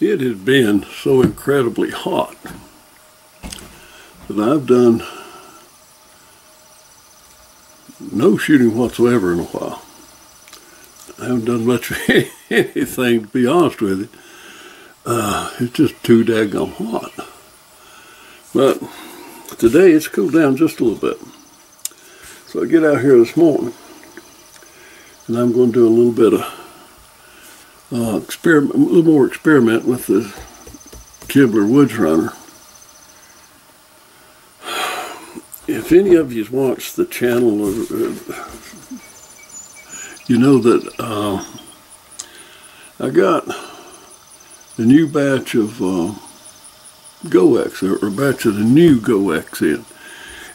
it has been so incredibly hot that I've done no shooting whatsoever in a while. I haven't done much of anything, to be honest with you. Uh, it's just too daggone hot. But today it's cooled down just a little bit. So I get out here this morning and I'm going to do a little bit of uh, experiment, a little more experiment with the Kibler Woodsrunner. If any of you's watched the channel, uh, you know that uh, I got a new batch of uh, Goex, or a batch of the new Goex in.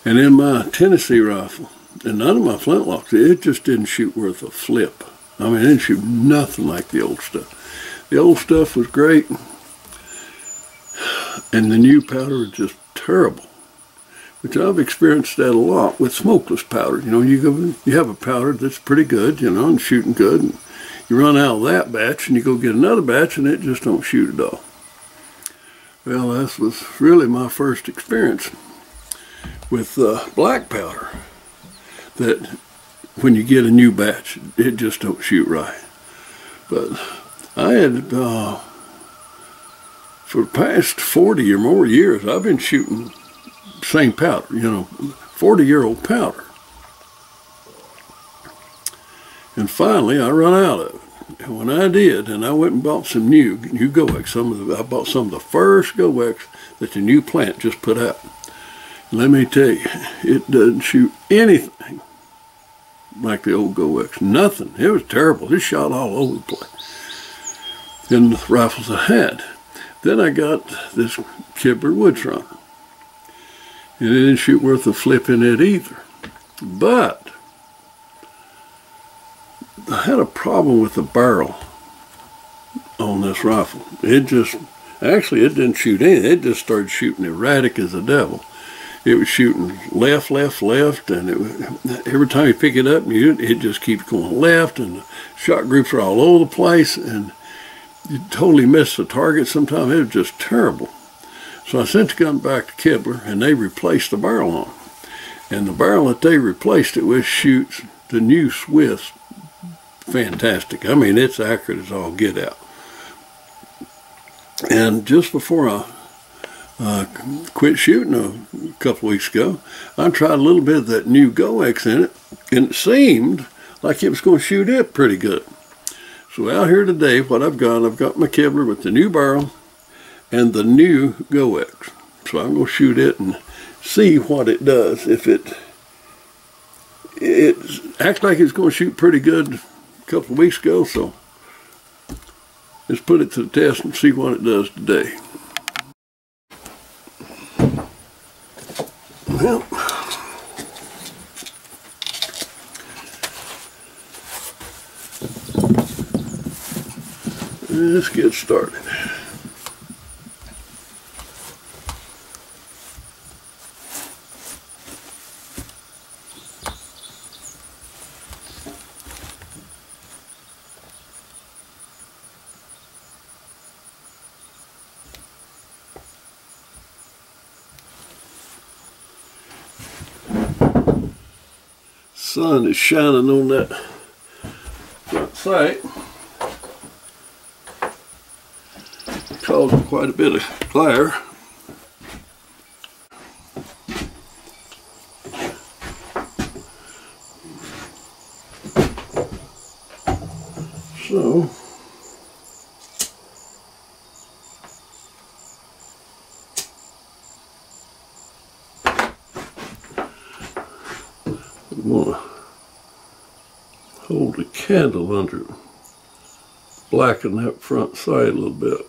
And in my Tennessee rifle, and none of my flintlocks, it just didn't shoot worth a flip. I mean, it didn't shoot nothing like the old stuff. The old stuff was great, and the new powder was just terrible. Which I've experienced that a lot with smokeless powder. You know, you go, you have a powder that's pretty good, you know, and shooting good. And you run out of that batch, and you go get another batch, and it just don't shoot at all. Well, this was really my first experience with uh, black powder. That when you get a new batch, it just don't shoot right. But I had, uh, for the past 40 or more years, I've been shooting same powder, you know, 40 year old powder. And finally I run out of it. And when I did, and I went and bought some new, new Goex, some of the, I bought some of the first Goex that the new plant just put out. And let me tell you, it doesn't shoot anything like the old Goex. Nothing. It was terrible. It shot all over the place. And the rifles I had. Then I got this Kibler Woodsrunner. And it didn't shoot worth a flip in it either. But I had a problem with the barrel on this rifle. It just, actually it didn't shoot anything. It just started shooting erratic as the devil. It was shooting left, left, left, and it, every time you pick it up, you, it just keeps going left, and the shot groups are all over the place, and you totally miss the target sometimes. It was just terrible. So I sent the gun back to Kibler, and they replaced the barrel on And the barrel that they replaced it with shoots the new Swiss fantastic. I mean, it's accurate as all get out. And just before I uh, quit shooting a couple weeks ago, I tried a little bit of that new Goex in it, and it seemed like it was going to shoot it pretty good. So out here today, what I've got, I've got my Kibler with the new barrel, and the new GoEx. So I'm going to shoot it and see what it does. If it it acts like it's going to shoot pretty good a couple weeks ago, so let's put it to the test and see what it does today. Well, let's get started. Sun is shining on that front sight causing quite a bit of glare so hold a candle under it. Blacken that front side a little bit.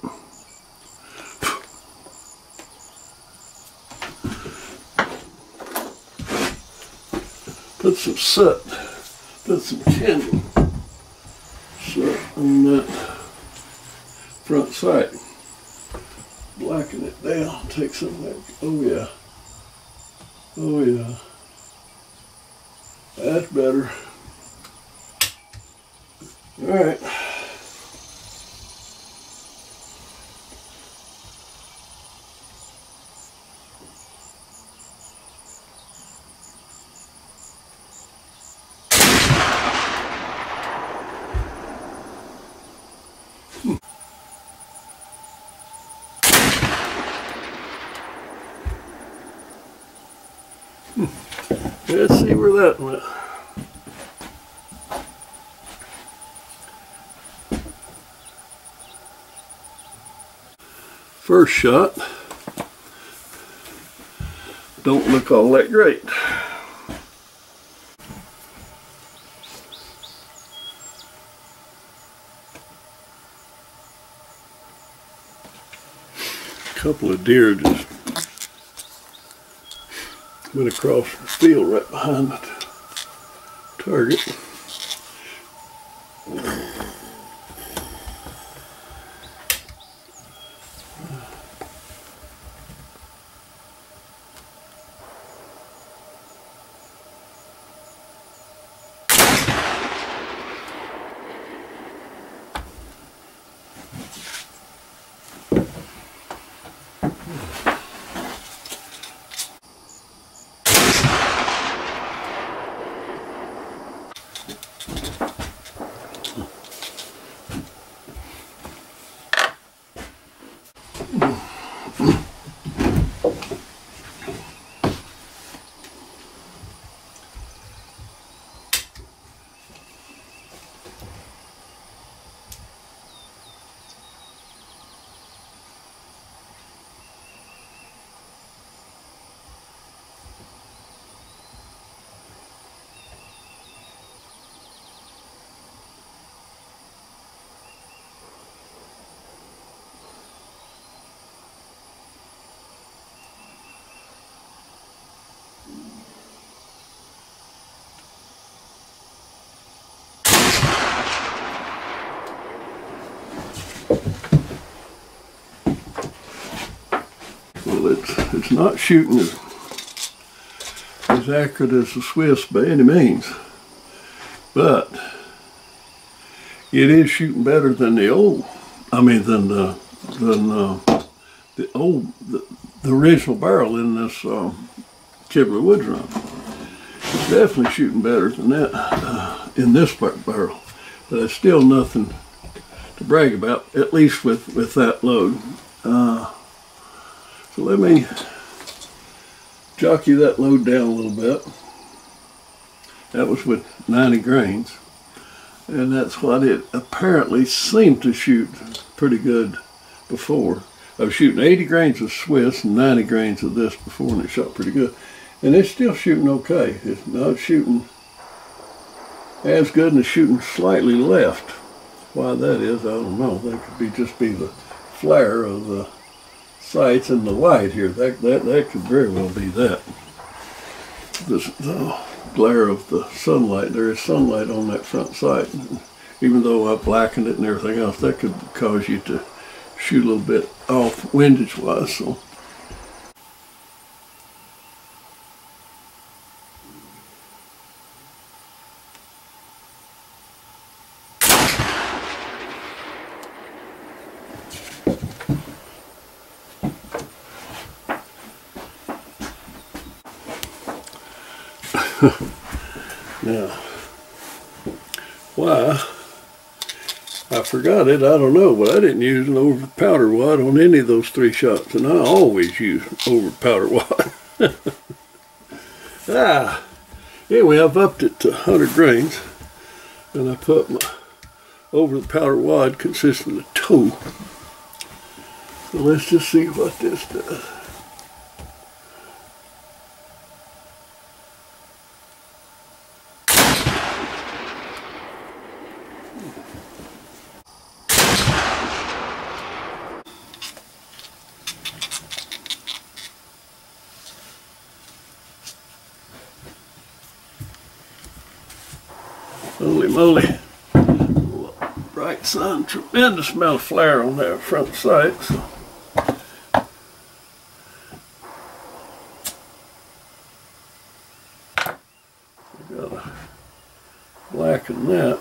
Put some soot, put some candle soot on that front sight. Blacken it down, take some of that, oh yeah, oh yeah. That's better. All right. Let's see where that went. First shot don't look all that great. A couple of deer just went across the field right behind the target. Well, it's, it's not shooting as, as accurate as the Swiss by any means, but it is shooting better than the old. I mean, than the than uh, the old the, the, original barrel in this um, Chevrolet Woods. It's definitely shooting better than that uh, in this barrel, but it's still nothing to brag about, at least with with that load. Uh, so let me jockey that load down a little bit. That was with 90 grains. And that's what it apparently seemed to shoot pretty good before. I was shooting 80 grains of Swiss and 90 grains of this before and it shot pretty good. And it's still shooting okay. It's not shooting as good and it's shooting slightly left. Why that is, I don't know. That could be just be the flare of the sights and the light here. That, that, that could very well be that. This, the glare of the sunlight, there is sunlight on that front sight. Even though I blackened it and everything else, that could cause you to shoot a little bit off windage wise. So now, why? I forgot it, I don't know, but I didn't use an over powder wad on any of those three shots, and I always use over powder wad. ah, anyway, I've upped it to 100 grains, and I put my over the powder wad consisting of two. So let's just see what this does. Moly. Bright sun, tremendous amount of flare on that front sight. Gotta blacken that.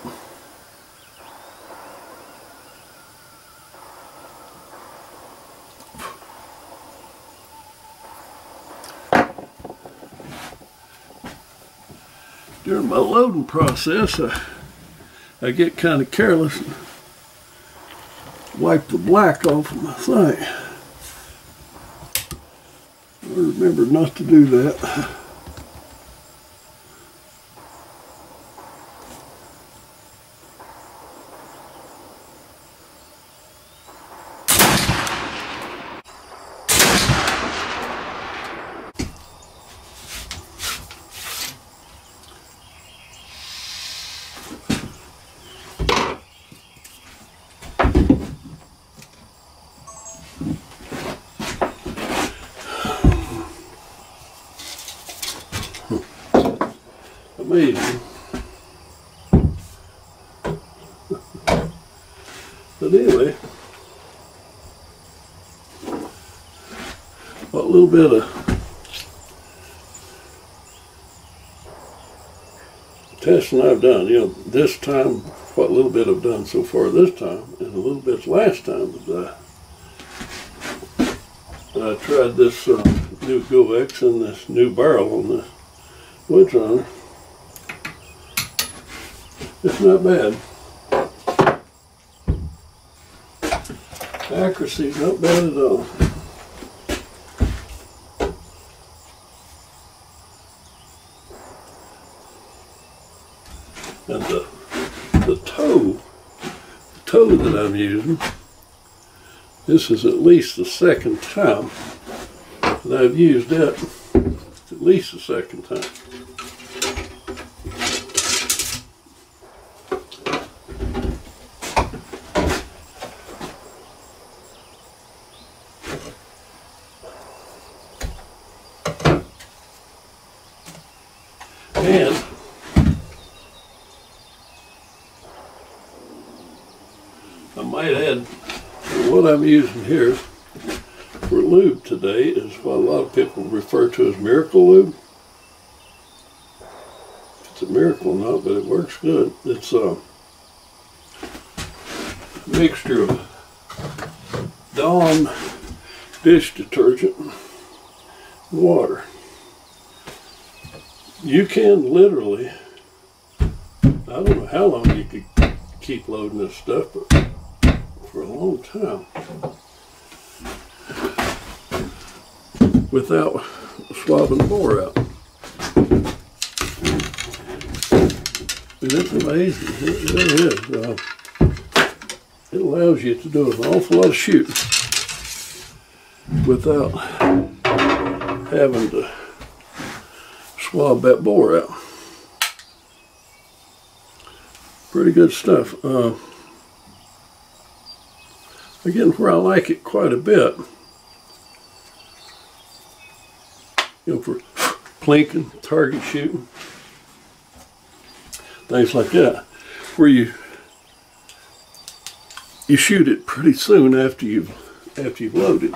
during my loading process, I, I get kind of careless and wipe the black off of my thing. I remember not to do that. amazing. but anyway, a little bit of testing I've done, you know, this time, what a little bit I've done so far this time, and a little bit last time, but I, I tried this uh, new Goex and this new barrel on the Woodsrunner. It's not bad. Accuracy, not bad at all. And the, the toe, the toe that I'm using, this is at least the second time that I've used it. At least the second time. And I might add, what I'm using here for lube today is what a lot of people refer to as miracle lube. It's a miracle or not, but it works good. It's a mixture of Dawn dish detergent water you can literally, I don't know how long you could keep loading this stuff, but for a long time without swabbing the bore out. And it's amazing. It really is. Uh, it allows you to do an awful lot of shooting without having to swab that bore out. Pretty good stuff. Uh, again, where I like it quite a bit, you know, for plinking, target shooting, things like that, where you you shoot it pretty soon after you've after you've loaded.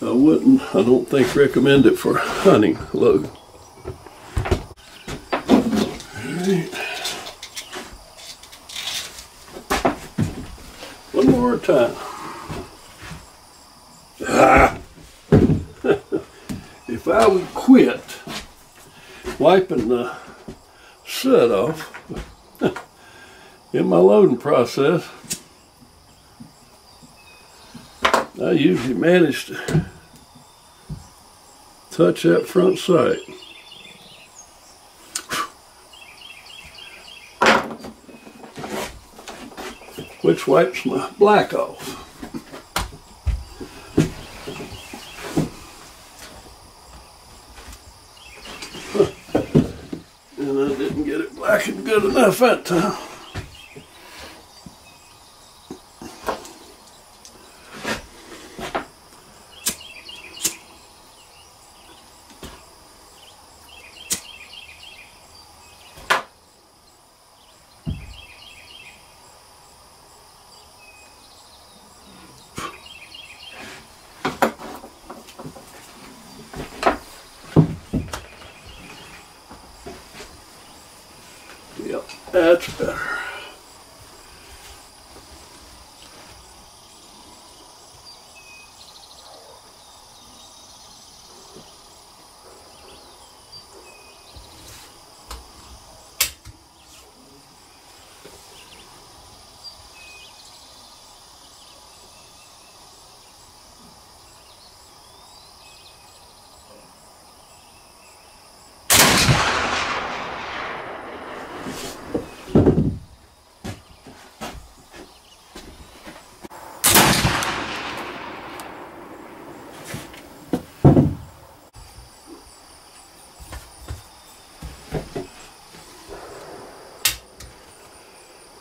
I wouldn't, I don't think recommend it for hunting load. One more time. Ah. if I would quit wiping the soot off in my loading process, I usually manage to touch that front sight. Which wipes my black off. and I didn't get it blackened good enough that time. That's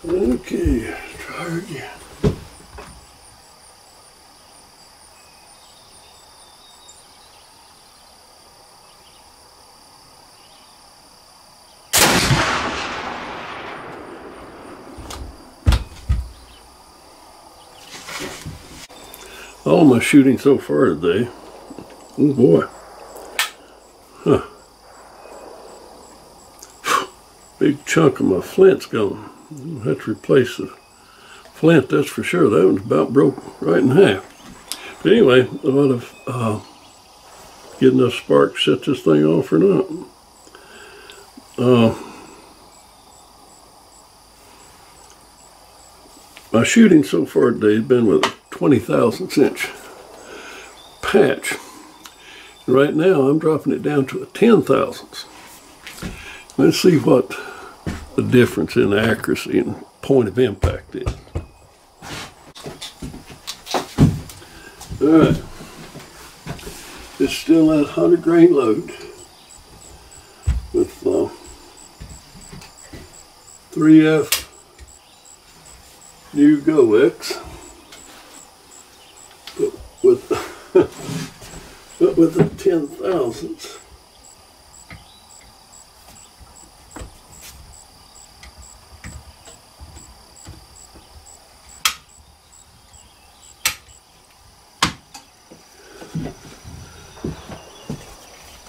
Okay, try again. All my shooting so far today. Oh boy. Huh. Big chunk of my flint's gone. I'll have to replace the flint, that's for sure. That one's about broke right in half. But anyway, a lot of uh, get enough spark to set this thing off or not. Uh, my shooting so far today has been with a 20 thousandths inch patch. Right now I'm dropping it down to a 10 thousandths. Let's see what the difference in accuracy and point of impact is. All right. It's still at 100 grain load with uh, 3F new Goex, but with but with the 10 thousandths.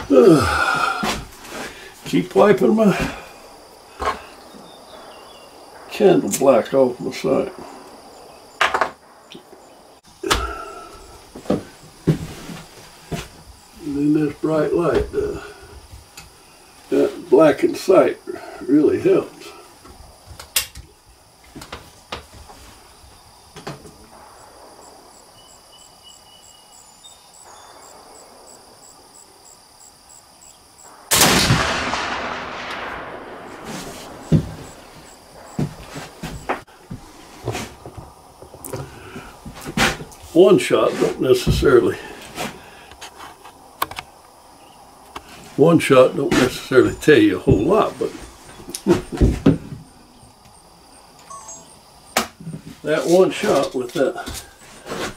Keep wiping my candle black off my sight. And then this bright light, uh, that blackened sight really helps. One shot don't necessarily one shot don't necessarily tell you a whole lot, but that one shot with that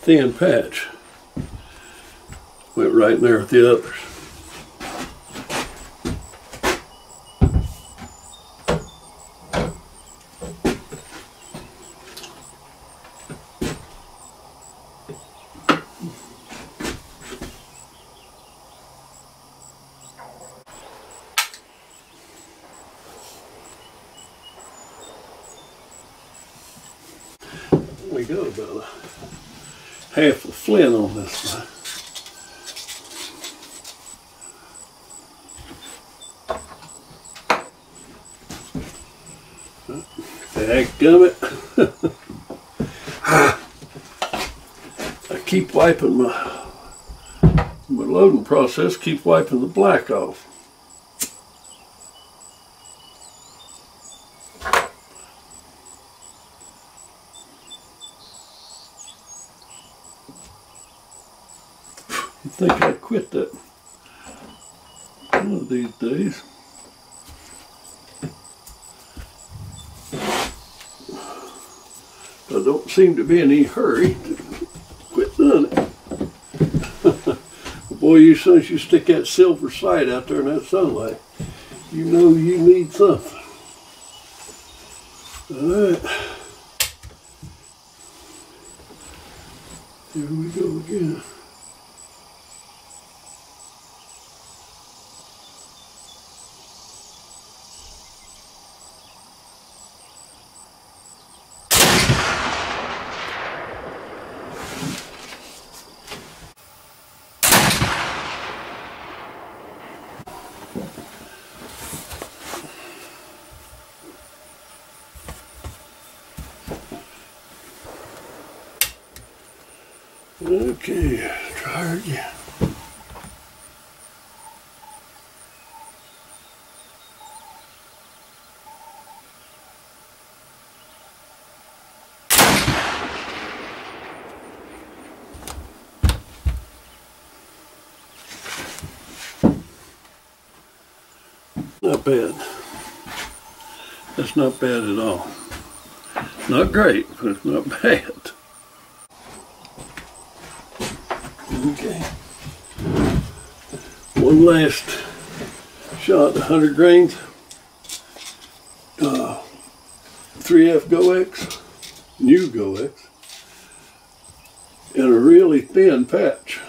thin patch went right in there with the others. we got about a half a flint on this one. Dadgummit. I keep wiping my my loading process, keep wiping the black off. think I'd quit that one of these days. I don't seem to be in any hurry to quit doing it. Boy, you as you stick that silver sight out there in that sunlight, you know you need something. All right. Here we go again. Okay, try her again. Not bad. That's not bad at all. Not great, but it's not bad. Okay. One last shot, 100 grains. Uh, 3F Goex, new Goex. in a really thin patch.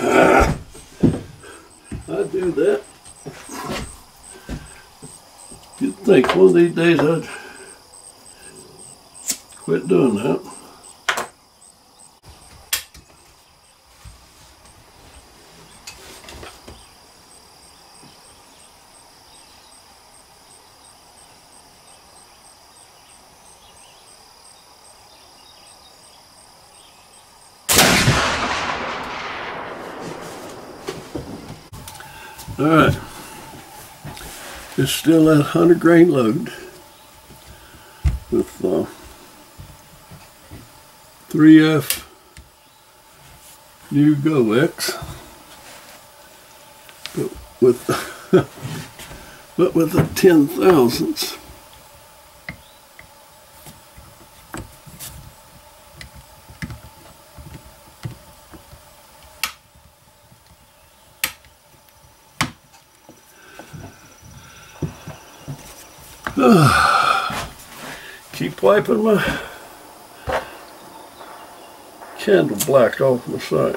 Ah, I do that. You'd think one of these days I'd quit doing that. All right. It's still at 100 grain load with uh, 3F new Goex, but with but with the 10 thousandths. Keep wiping my candle black off my sight.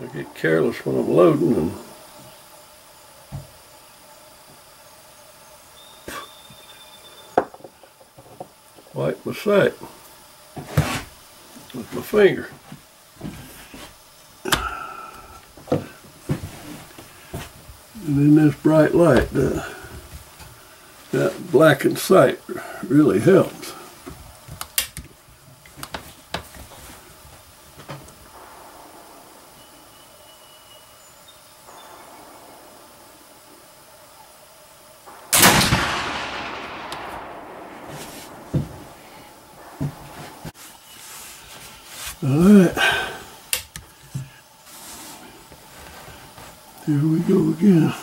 I get careless when I'm loading and wipe my sight with my finger. And in this bright light, that, that blackened sight really helps. All right. Here we go again.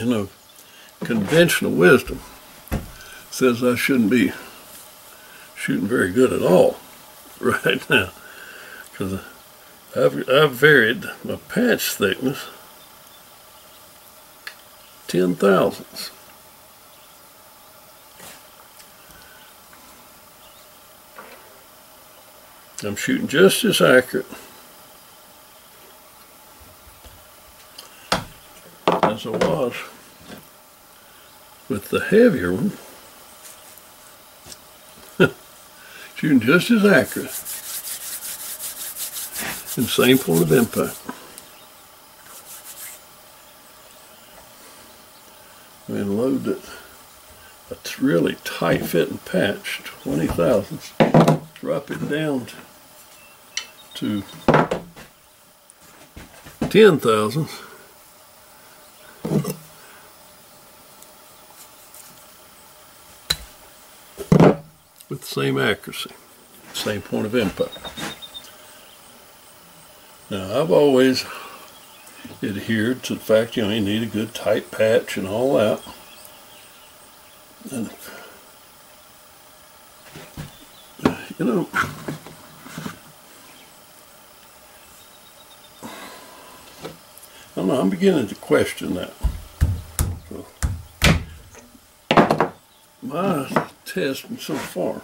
you know, conventional wisdom says I shouldn't be shooting very good at all right now because I've, I've varied my patch thickness 10 thousandths. I'm shooting just as accurate as I was with the heavier one. shooting just as accurate and same point of impact. And load it a really tight fitting patch, 20 thousandths. Drop it down to 10 thousandths. With the same accuracy, same point of impact. Now, I've always adhered to the fact, you know, you need a good tight patch and all that. And, you know, I I'm beginning to question that. So, my testing so far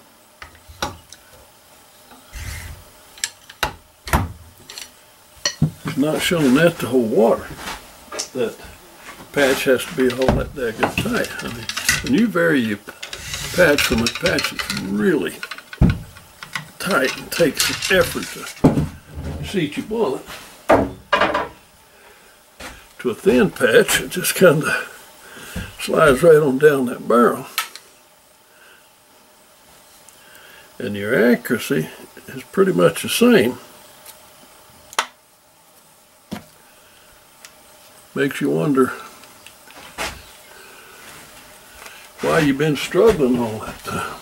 It's not showing that to hold water. That patch has to be holding that daggone tight. I mean, when you vary your patch from a patch that's really tight and takes effort to seat your bullet to a thin patch, it just kind of slides right on down that barrel. And your accuracy is pretty much the same. makes you wonder why you've been struggling all that time.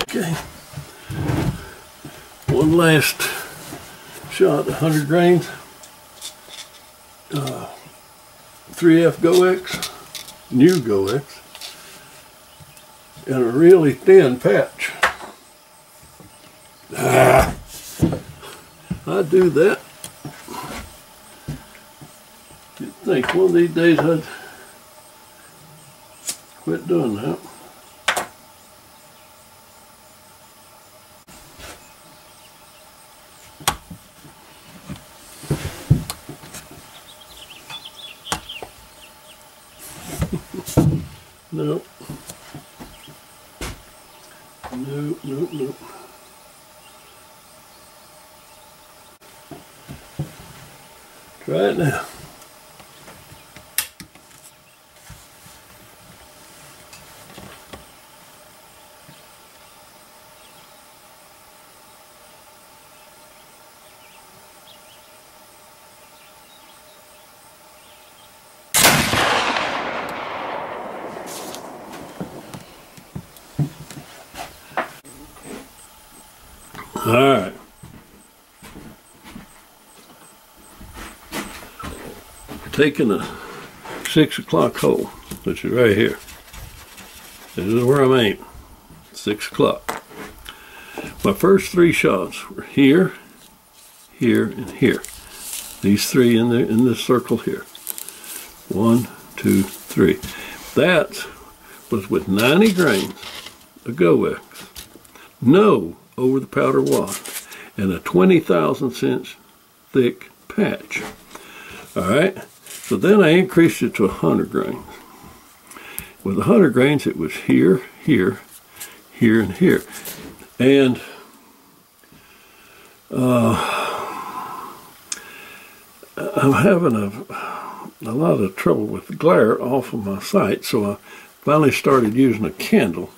Okay. One last shot, 100 grains. Uh, 3F Goex, new Goex, and a really thin patch. Ah, I do that. You'd think one of these days I'd quit doing that. no. No, no, no. It now. All right. Taking a six o'clock hole, which is right here. This is where I'm aiming. Six o'clock. My first three shots were here, here, and here. These three in the in this circle here. One, two, three. That was with 90 grains of Goex. No over the powder wad and a 20 thousandths inch thick patch. All right, so then I increased it to 100 grains. With 100 grains, it was here, here, here, and here. And uh, I'm having a, a lot of trouble with the glare off of my sight, so I finally started using a candle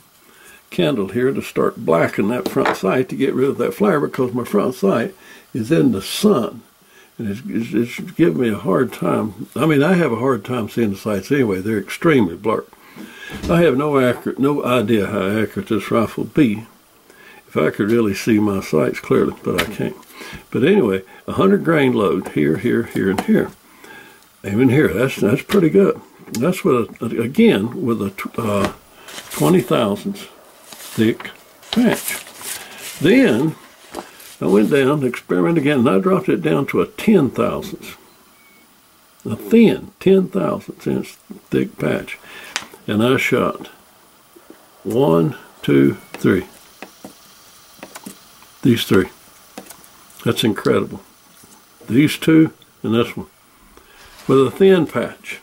candle here to start blacking that front sight to get rid of that flare because my front sight is in the sun. And it's, it's, it's giving me a hard time. I mean, I have a hard time seeing the sights anyway. They're extremely blurred. I have no accurate, no idea how accurate this rifle be if I could really see my sights clearly, but I can't. But anyway, a 100 grain load here, here, here, and here. Even here, that's that's pretty good. That's with a, again with a uh, 20 thousandths thick patch. Then I went down, experimented again, and I dropped it down to a 10 thousandths. A thin 10 thousandths inch thick patch. And I shot one, two, three. These three. That's incredible. These two and this one. With a thin patch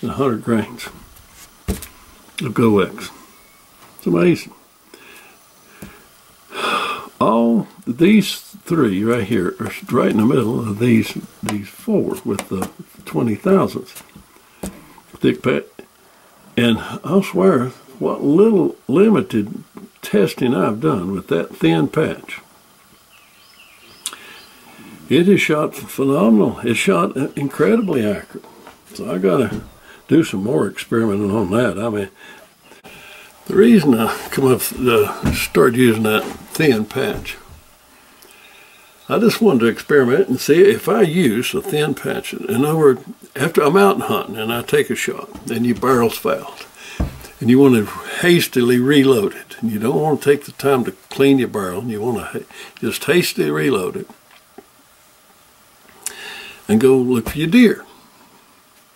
and 100 grains of Goex. It's amazing all these three right here are right in the middle of these these four with the 20 thousandths. Thick pat. And I'll swear what little limited testing I've done with that thin patch it is shot phenomenal. It's shot incredibly accurate. So I gotta do some more experimenting on that. I mean the reason I come up uh, start using that thin patch, I just wanted to experiment and see if I use a thin patch. In other words, after I'm out hunting and I take a shot and your barrel's fouled, and you want to hastily reload it, and you don't want to take the time to clean your barrel, and you want to just hastily reload it, and go look for your deer.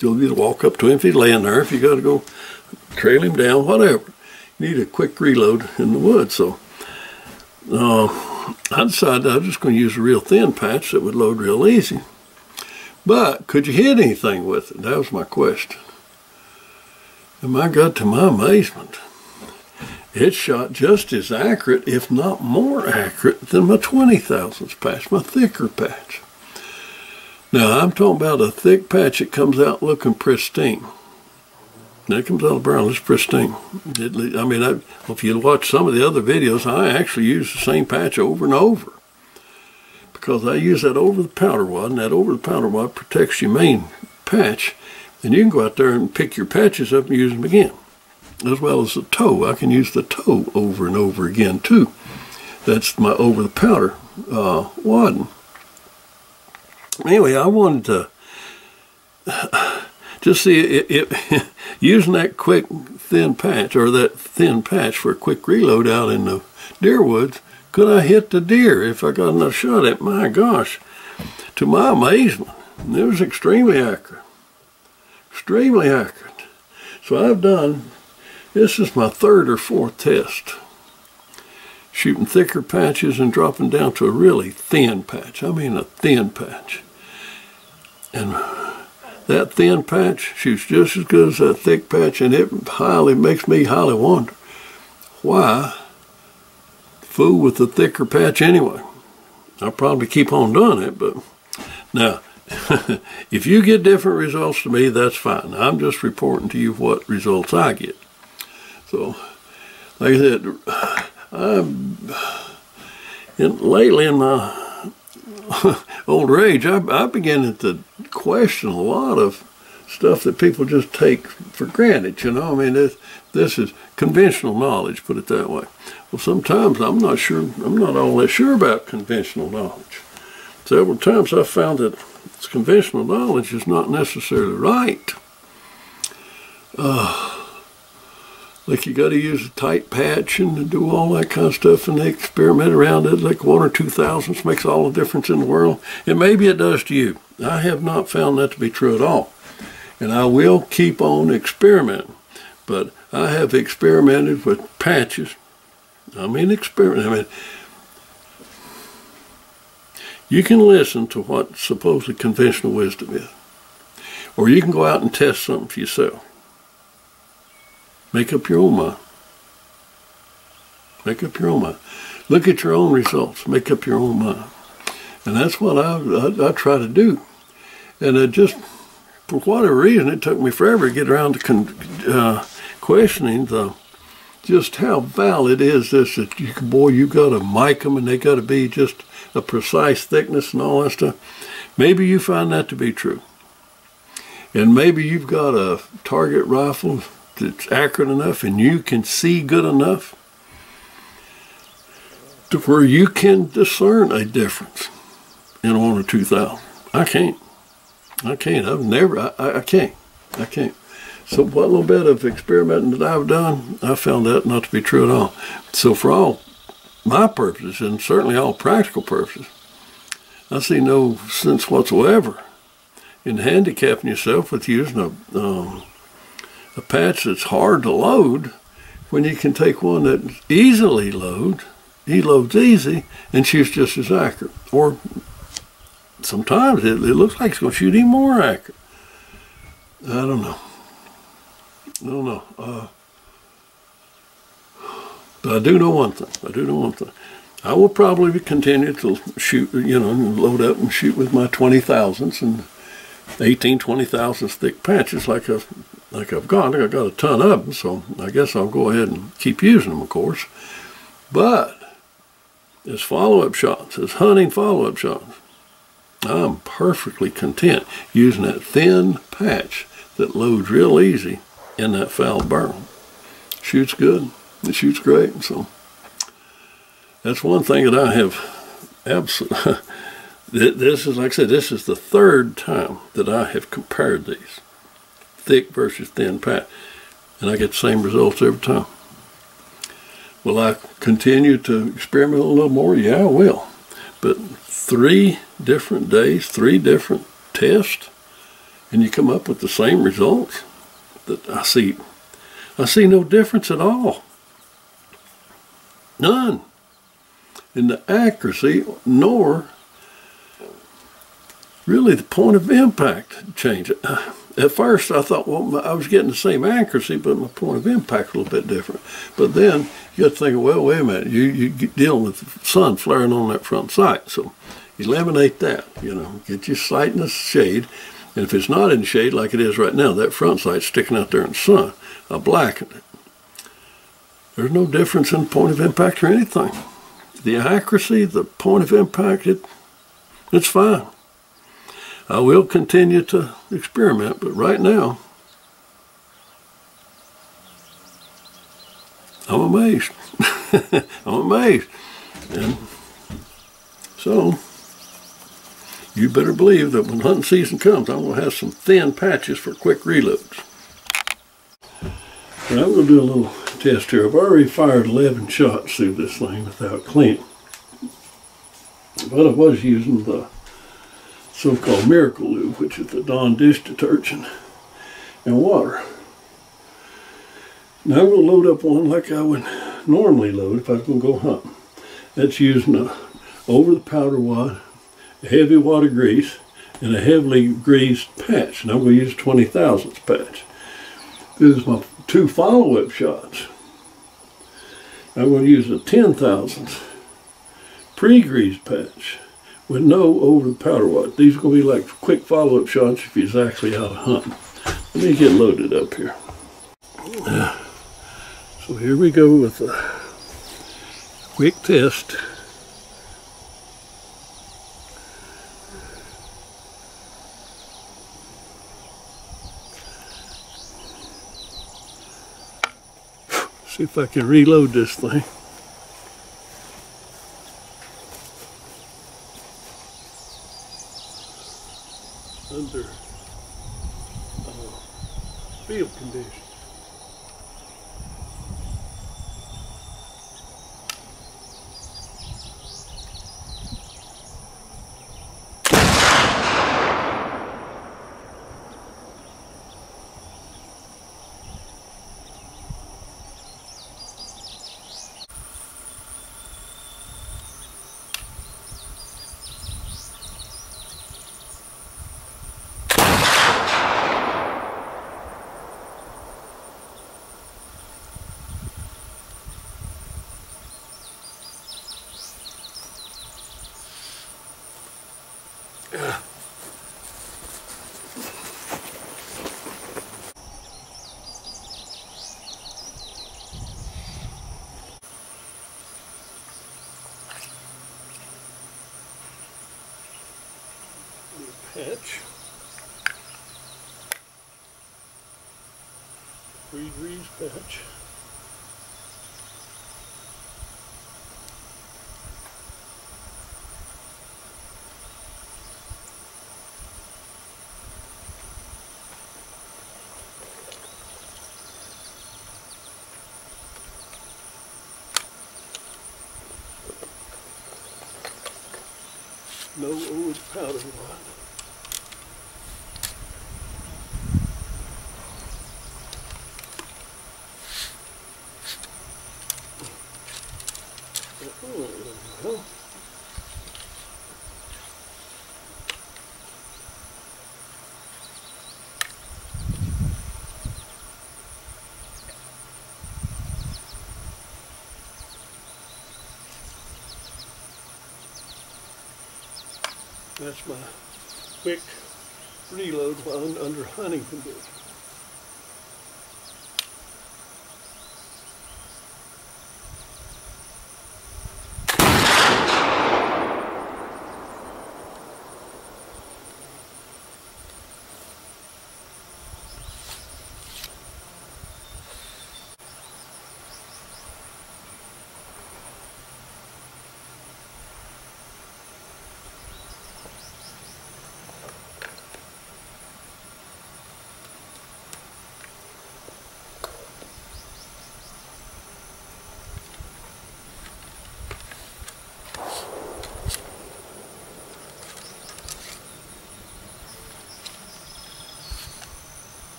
You'll walk up to him if he's laying there, if you got to go trail him down, whatever need a quick reload in the woods. So uh, I decided I was just going to use a real thin patch that would load real easy. But could you hit anything with it? That was my question. And my God, to my amazement, it shot just as accurate, if not more accurate, than my 20 thousandths patch, my thicker patch. Now, I'm talking about a thick patch that comes out looking pristine. That comes out brown. It's pristine. It, I mean, I, if you watch some of the other videos, I actually use the same patch over and over because I use that over the powder wad, and that over the powder wad protects your main patch. And you can go out there and pick your patches up and use them again, as well as the toe. I can use the toe over and over again too. That's my over the powder uh, wad. Anyway, I wanted to just see it, it using that quick thin patch or that thin patch for a quick reload out in the deer woods. Could I hit the deer if I got enough shot at? My gosh, to my amazement, it was extremely accurate, extremely accurate. So I've done. This is my third or fourth test shooting thicker patches and dropping down to a really thin patch. I mean a thin patch. And that thin patch shoots just as good as that thick patch, and it highly makes me highly wonder why fool with the thicker patch anyway. I'll probably keep on doing it, but now if you get different results to me, that's fine. I'm just reporting to you what results I get. So, like I said, I'm in, lately in my older age, I, I beginning to question a lot of stuff that people just take for granted. You know, I mean, this, this is conventional knowledge, put it that way. Well, sometimes I'm not sure, I'm not all that sure about conventional knowledge. Several times I've found that conventional knowledge is not necessarily right. Uh, like you got to use a tight patch and do all that kind of stuff and they experiment around it like one or two thousandths makes all the difference in the world. And maybe it does to you. I have not found that to be true at all. And i will keep on experimenting. But i have experimented with patches. I mean experiment i mean you can listen to what supposedly conventional wisdom is. Or you can go out and test something for yourself Make up your own mind. Make up your own mind. Look at your own results. Make up your own mind. And that's what I, I, I try to do. And it just, for whatever reason, it took me forever to get around to uh, questioning the just how valid is this that you boy you got to mic them and they got to be just a precise thickness and all that stuff. Maybe you find that to be true. And maybe you've got a target rifle that's accurate enough and you can see good enough to where you can discern a difference in one or two thousand. I can't. I can't. I've never, I, I can't. I can't. So what little bit of experimenting that I've done, I found that not to be true at all. So for all my purposes, and certainly all practical purposes, I see no sense whatsoever in handicapping yourself with using a um, a patch that's hard to load when you can take one that easily load, he loads easy and shoots just as accurate. Or sometimes it, it looks like it's going to shoot even more accurate. I don't know. I don't know. Uh, but I do know one thing. I do know one thing. I will probably continue to shoot, you know, load up and shoot with my 20 thousandths and 18, 20 thousandths thick patches like a like I've got. I got a ton of them, so I guess I'll go ahead and keep using them, of course. But as follow-up shots, as hunting follow-up shots, I'm perfectly content using that thin patch that loads real easy in that foul barrel. Shoots good. It shoots great. So that's one thing that I have absolutely. this is, like I said, this is the third time that I have compared these thick versus thin pat. And I get the same results every time. Will I continue to experiment a little more? Yeah, I will. But three different days, three different tests, and you come up with the same results that I see. I see no difference at all. None. In the accuracy, nor really the point of impact change. At first, I thought, well, I was getting the same accuracy, but my point of impact a little bit different. But then you got to think, well, wait a minute, you you dealing with the sun flaring on that front sight, so eliminate that. You know, get your sight in the shade, and if it's not in shade like it is right now, that front sight's sticking out there in the sun. I blackened it. There's no difference in point of impact or anything. The accuracy, the point of impact, it, it's fine. I will continue to experiment, but right now, I'm amazed. I'm amazed. And so, you better believe that when hunting season comes, I'm going to have some thin patches for quick reloads. I'm going to do a little test here. I've already fired 11 shots through this thing without cleaning. But I was using the so-called Miracle Lube, which is the Dawn dish detergent, and water. Now I'm going to load up one like I would normally load if I was going to go hunting. That's using a over the powder wad, a heavy wad of grease, and a heavily greased patch. And I'm going to use 20 thousandths patch. This is my two follow-up shots. I'm going to use a 10 thousandths pre-greased patch with no over powder wad. These are going to be like quick follow-up shots if you're actually out hunting. Let me get loaded up here. So here we go with a quick test. See if I can reload this thing. Under uh, field conditions. Patch. Three grease patch. No old powder wad. Oh, That's my quick reload while I'm under hunting conditions.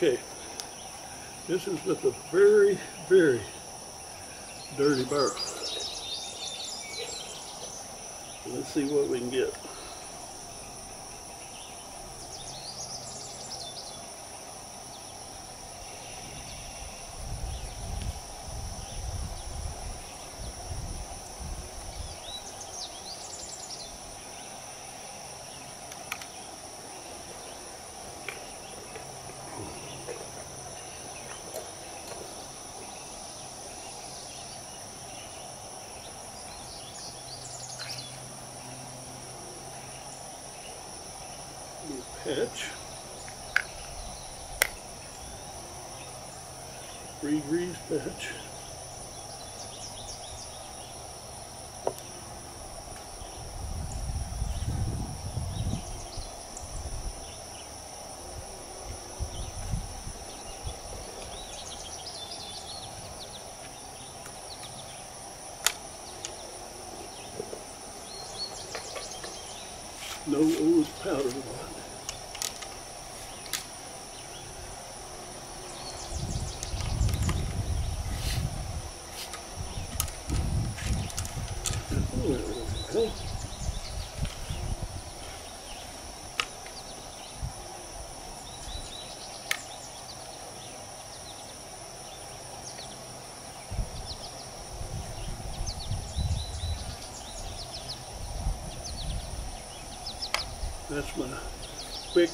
Okay, this is with a very, very dirty barrel. Let's see what we can get. Patch. Three grease patch. no old powder one. Okay. That's my quick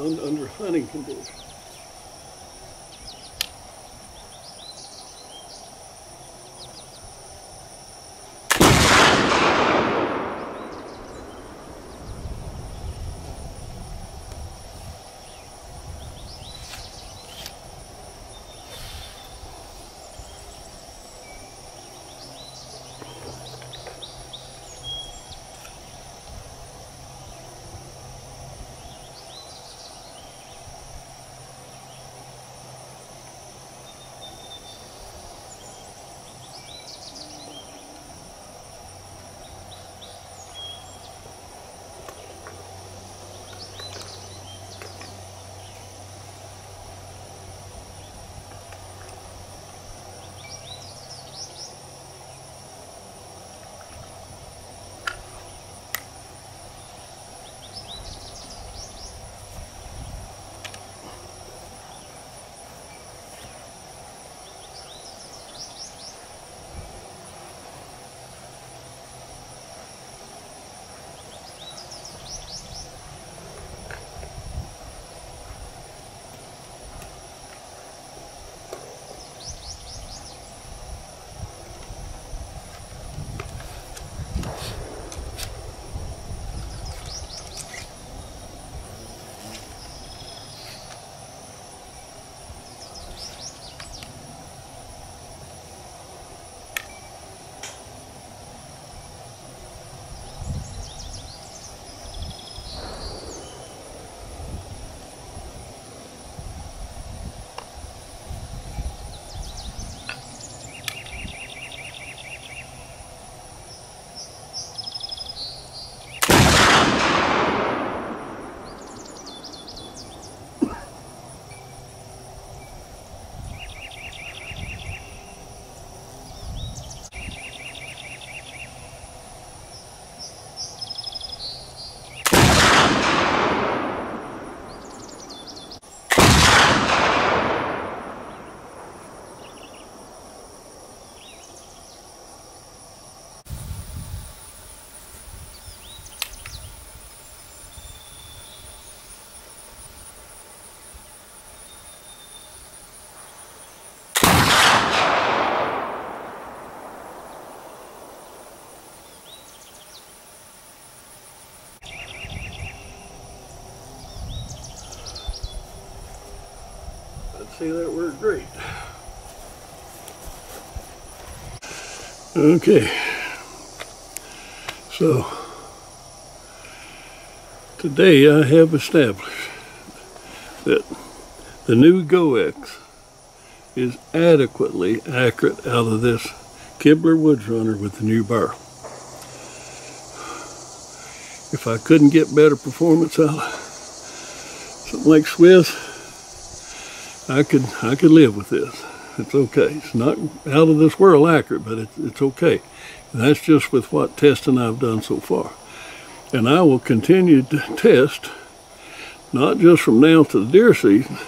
under hunting conditions. That worked great. Okay, so today I have established that the new Goex is adequately accurate out of this Kibler Woodsrunner with the new bar. If I couldn't get better performance out of something like Swiss, I could I could live with this. It's okay. It's not out of this world accurate, but it's it's okay. And that's just with what testing I've done so far. And I will continue to test, not just from now to the deer season.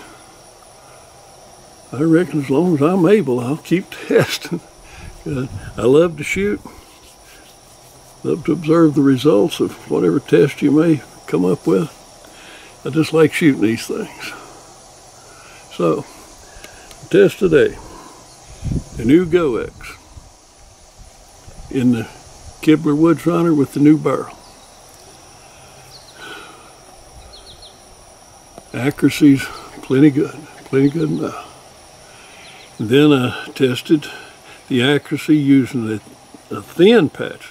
I reckon as long as I'm able, I'll keep testing. I love to shoot. Love to observe the results of whatever test you may come up with. I just like shooting these things. So, test today, the new Goex in the Kibler Woodsrunner with the new barrel. accuracy's plenty good, plenty good enough. And then I tested the accuracy using a, a thin patch.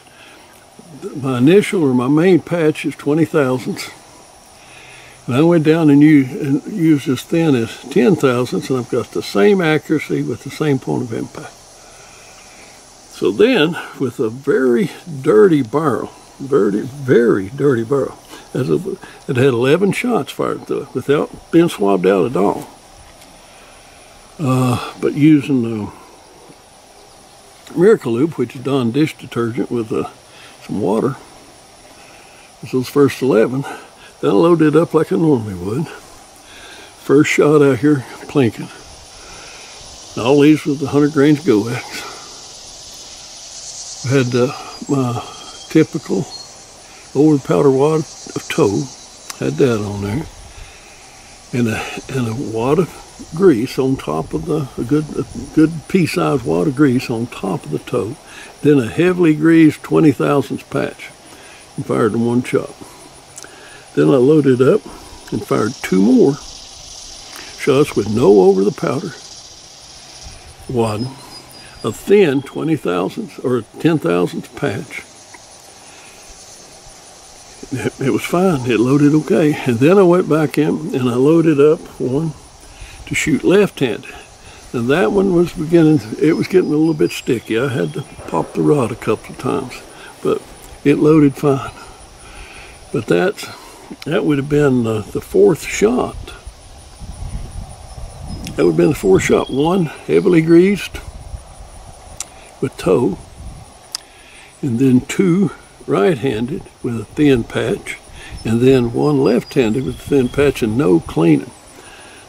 My initial or my main patch is 20 thousandths. And I went down and used, and used as thin as 10 thousandths and I've got the same accuracy with the same point of impact. So then, with a very dirty barrel, very, very dirty barrel, it had 11 shots fired through it without being swabbed out at all. Uh, but using the Miracle Lube, which is Dawn dish detergent with uh, some water, those first 11, then I loaded up like I normally would. First shot out here, plinking. All these with the 100 grains Goex. Had uh, my typical old powder wad of tow, had that on there, and a, and a wad of grease on top of the, a good, a good pea-sized wad of grease on top of the tow, then a heavily greased 20 thousandths patch, and fired in one shot. Then I loaded up and fired two more shots with no over the powder wad a thin 20 thousandths or 10 thousandths patch. It, it was fine. It loaded okay. And then I went back in and I loaded up one to shoot left-handed. And that one was beginning, it was getting a little bit sticky. I had to pop the rod a couple of times, but it loaded fine. But that's, that would have been uh, the fourth shot. That would have been the fourth shot. One heavily greased, with tow, and then two right-handed with a thin patch, and then one left-handed with a thin patch and no cleaning.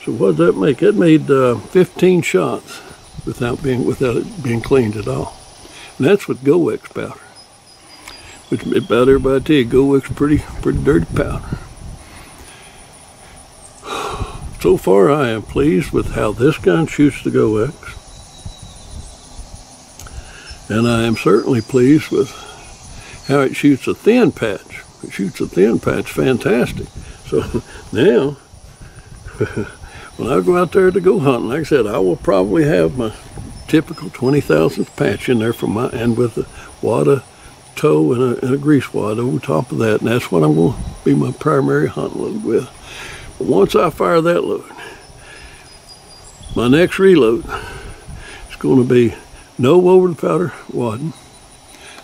So what did that make? That made uh, 15 shots without being without it being cleaned at all. And that's with Goex powder. Which about everybody tell you, Goex pretty pretty dirty powder. So far I am pleased with how this gun shoots the Goex. And I am certainly pleased with how it shoots a thin patch. It shoots a thin patch fantastic. So now, when I go out there to go hunting, like I said, I will probably have my typical 20 thousandth patch in there for my, and with a wad of and a, and a grease wad over top of that. And that's what I'm going to be my primary hunt load with. But once I fire that load, my next reload is going to be no the powder wadding,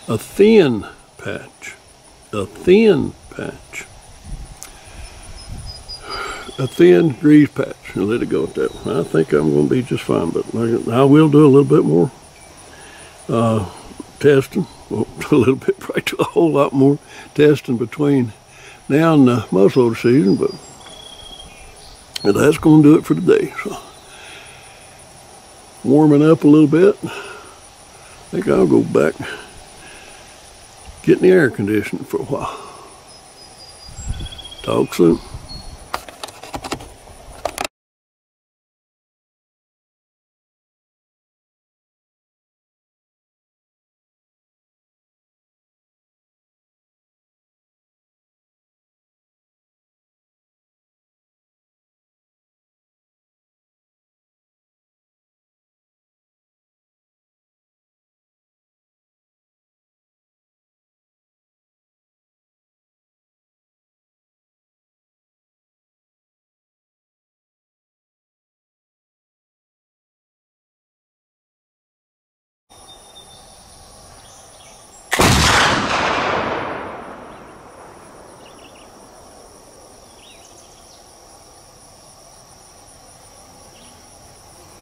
a thin patch, a thin patch, a thin grease patch, and let it go at that. one. I think I'm going to be just fine, but I will do a little bit more uh, testing, well, a little bit, probably a whole lot more testing between now and uh, the muzzleloader season, but that's going to do it for today. So warming up a little bit. I think I'll go back, get in the air conditioning for a while. Talk soon.